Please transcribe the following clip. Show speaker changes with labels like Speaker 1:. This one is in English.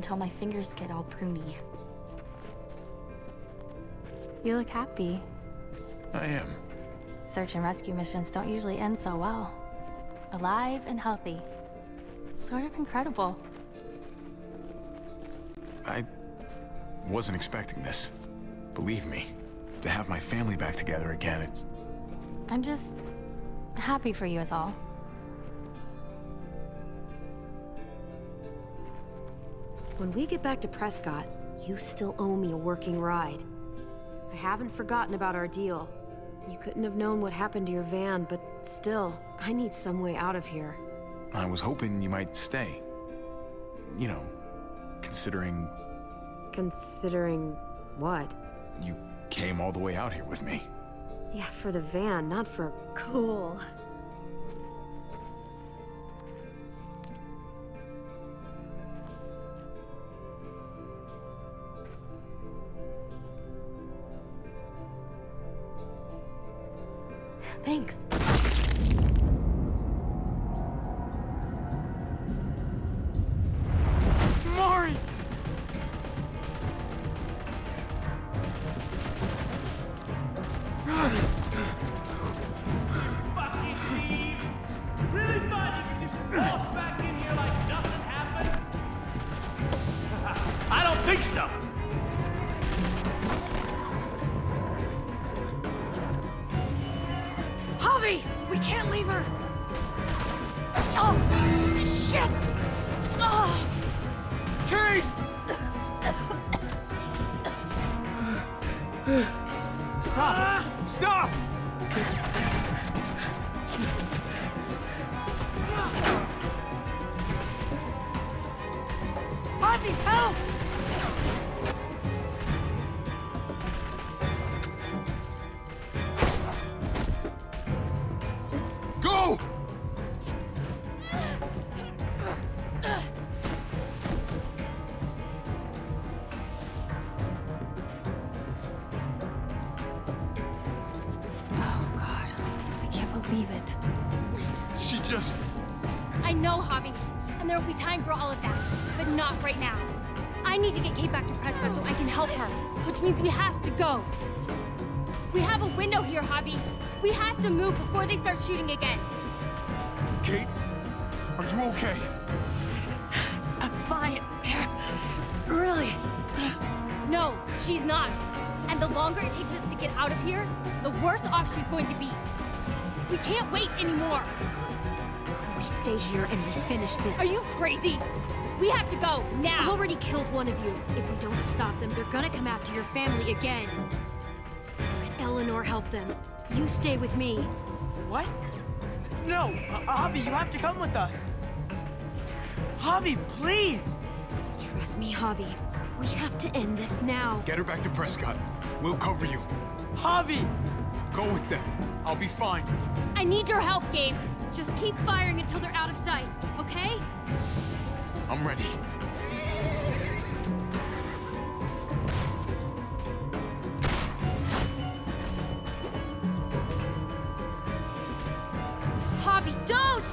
Speaker 1: until my fingers get all pruny.
Speaker 2: You look happy.
Speaker 3: I am.
Speaker 2: Search and rescue missions don't usually end so well. Alive and healthy. Sort of incredible.
Speaker 3: I wasn't expecting this. Believe me, to have my family back together again, it's...
Speaker 2: I'm just happy for you is all.
Speaker 4: When we get back to Prescott, you still owe me a working ride. I haven't forgotten about our deal. You couldn't have known what happened to your van, but still, I need some way out of here.
Speaker 3: I was hoping you might stay. You know, considering
Speaker 4: Considering... what?
Speaker 3: you came all the way out here with me.
Speaker 4: Yeah, for the van, not for... Cool.
Speaker 5: Nothing happened?
Speaker 6: I don't think so!
Speaker 4: Javi! We can't leave her! Oh! Shit! Oh!
Speaker 6: Kate! Stop! Stop!
Speaker 4: Javi, help!
Speaker 2: Believe it.
Speaker 3: She just...
Speaker 7: I know, Javi, and there will be time for all of that, but not right now. I need to get Kate back to Prescott so I can help her, which means we have to go. We have a window here, Javi. We have to move before they start shooting again.
Speaker 3: Kate? Are you okay?
Speaker 4: I'm fine. Really?
Speaker 7: No, she's not. And the longer it takes us to get out of here, the worse off she's going to be. We can't wait anymore.
Speaker 4: We stay here and we finish this.
Speaker 7: Are you crazy? We have to go now!
Speaker 4: I've already killed one of you. If we don't stop them, they're gonna come after your family again. Let Eleanor help them. You stay with me.
Speaker 6: What? No! Uh, Javi, you have to come with us! Javi, please!
Speaker 4: Trust me, Javi. We have to end this now.
Speaker 3: Get her back to Prescott. We'll cover you.
Speaker 6: Javi!
Speaker 3: Go with them. I'll be fine.
Speaker 7: I need your help, Gabe.
Speaker 4: Just keep firing until they're out of sight, okay?
Speaker 3: I'm ready. Javi, don't!